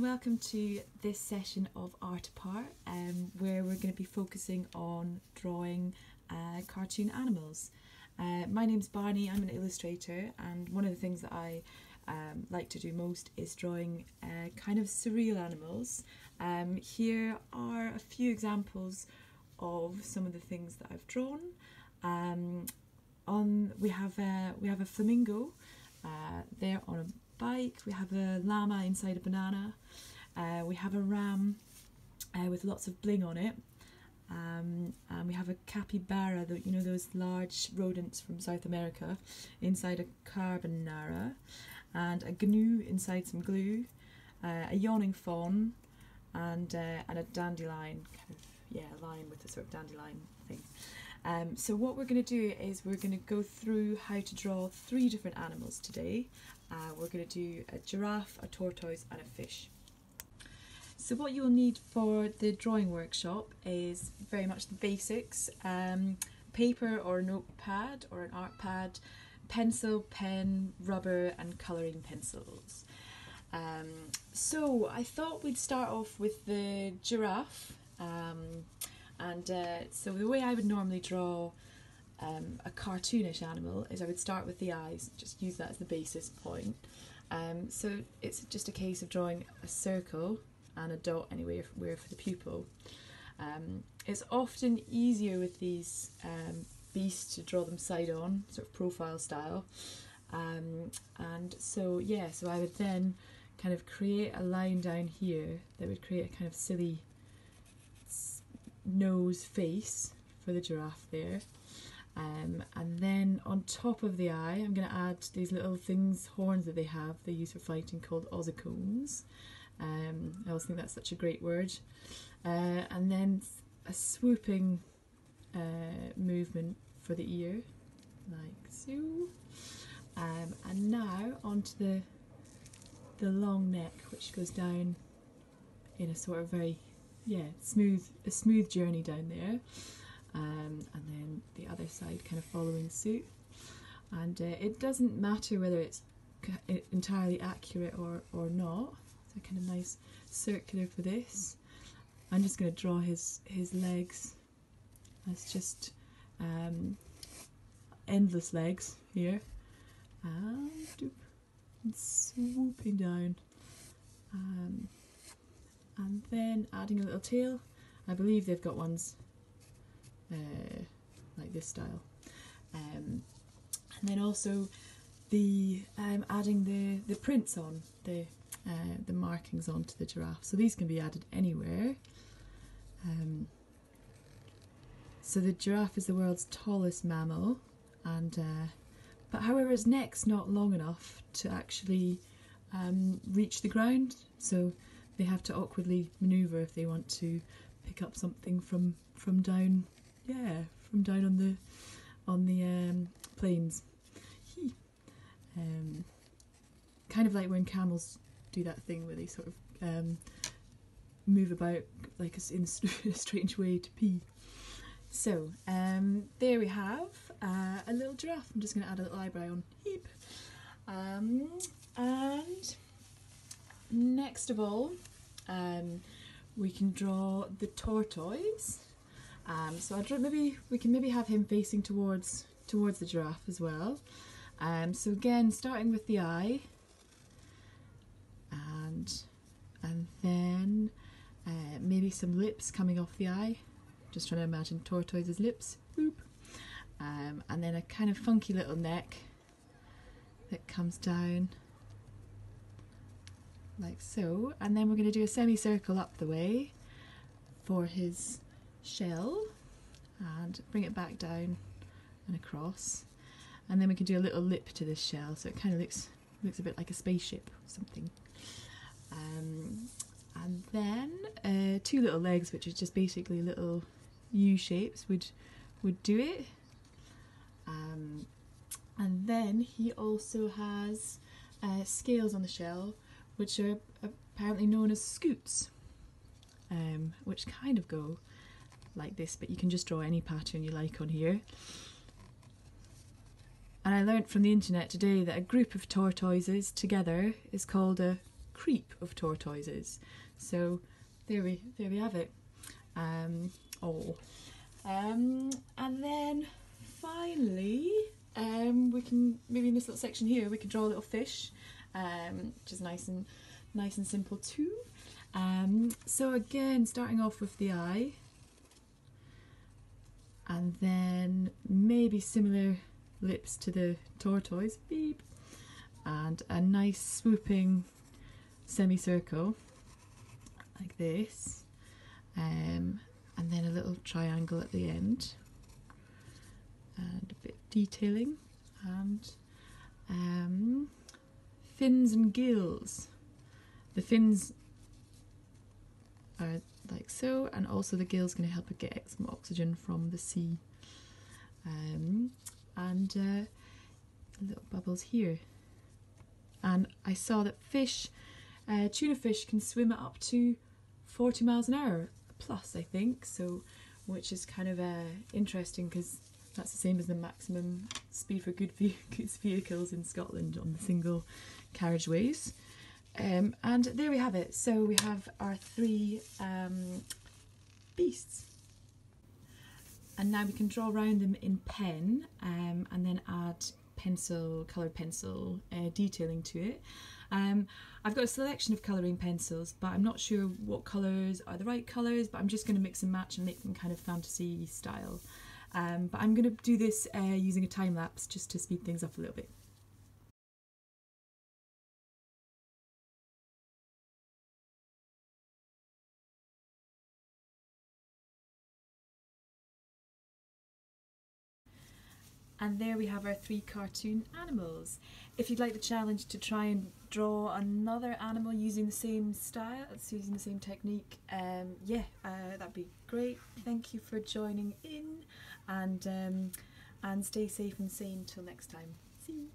and welcome to this session of Art Apart, um, where we're going to be focusing on drawing uh, cartoon animals. Uh, my name's Barnie, I'm an illustrator, and one of the things that I um, like to do most is drawing uh, kind of surreal animals. Um, here are a few examples of some of the things that I've drawn. Um, on we have a, we have a flamingo uh, there on a bike. We have a llama inside a banana. Uh, we have a ram uh, with lots of bling on it. Um, and we have a capybara, the, you know those large rodents from South America, inside a carbonara, and a gnu inside some glue, uh, a yawning fawn, and uh, and a dandelion, kind of yeah, a lion with a sort of dandelion thing. Um, so what we're going to do is we're going to go through how to draw three different animals today. Uh, we're going to do a giraffe, a tortoise and a fish. So what you'll need for the drawing workshop is very much the basics. Um, paper or a notepad or an art pad, pencil, pen, rubber and colouring pencils. Um, so I thought we'd start off with the giraffe. Um, and uh, so the way I would normally draw um, a cartoonish animal is I would start with the eyes, just use that as the basis point. Um, so it's just a case of drawing a circle and a dot anywhere where for the pupil. Um, it's often easier with these um, beasts to draw them side on, sort of profile style. Um, and so yeah, so I would then kind of create a line down here that would create a kind of silly nose face for the giraffe there. Um, and then on top of the eye, I'm going to add these little things, horns that they have, they use for fighting called ossicones. Um, I always think that's such a great word. Uh, and then a swooping uh, movement for the ear, like so. Um, and now onto the the long neck, which goes down in a sort of very yeah, smooth a smooth journey down there, um, and then the other side kind of following suit. And uh, it doesn't matter whether it's entirely accurate or or not. So kind of nice circular for this. I'm just going to draw his his legs. That's just um, endless legs here, and, and swooping down. Um, and then adding a little tail. I believe they've got ones uh, like this style. Um, and then also the um, adding the, the prints on, the, uh, the markings onto the giraffe. So these can be added anywhere. Um, so the giraffe is the world's tallest mammal, and uh, but however its neck's not long enough to actually um, reach the ground. So they have to awkwardly maneuver if they want to pick up something from from down yeah from down on the on the um, plains um, kind of like when camels do that thing where they sort of um, move about like in a strange way to pee. So um, there we have uh, a little giraffe. I'm just going to add a little eyebrow on. Heap um, and next of all um, we can draw the tortoise. Um, so I draw maybe we can maybe have him facing towards towards the giraffe as well. Um, so again, starting with the eye, and and then uh, maybe some lips coming off the eye. Just trying to imagine tortoise's lips. Boop. Um, and then a kind of funky little neck that comes down like so. And then we're going to do a semicircle up the way for his shell and bring it back down and across. And then we can do a little lip to this shell so it kind of looks looks a bit like a spaceship or something. Um, and then uh, two little legs, which is just basically little U shapes, would would do it. Um, and then he also has uh, scales on the shell, which are apparently known as scutes, um, which kind of go like this, but you can just draw any pattern you like on here. And I learnt from the internet today that a group of tortoises together is called a creep of tortoises. So there we there we have it. Um, oh, um, and then finally, um, we can maybe in this little section here we can draw a little fish, um, which is nice and nice and simple too. Um, so again, starting off with the eye, and then maybe similar lips to the tortoise, beep, and a nice swooping semicircle like this, um, and then a little triangle at the end, and a bit of detailing, and um, fins and gills. The fins are like so, and also the gills going to help it get some oxygen from the sea. Um, and uh, little bubbles here. And I saw that fish, uh, tuna fish, can swim up to 40 miles an hour plus, I think. So, which is kind of uh, interesting because that's the same as the maximum speed for good vehicles in Scotland on the single carriageways. Um, and there we have it. So we have our three um, beasts. And now we can draw around them in pen um, and then add pencil, coloured pencil uh, detailing to it. Um, I've got a selection of colouring pencils, but I'm not sure what colours are the right colours, but I'm just going to mix and match and make them kind of fantasy style. Um, but I'm going to do this uh, using a time lapse just to speed things up a little bit. And there we have our three cartoon animals. If you'd like the challenge to try and draw another animal using the same style, using the same technique, um, yeah, uh, that'd be great. Thank you for joining in, and um, and stay safe and sane until next time. See you.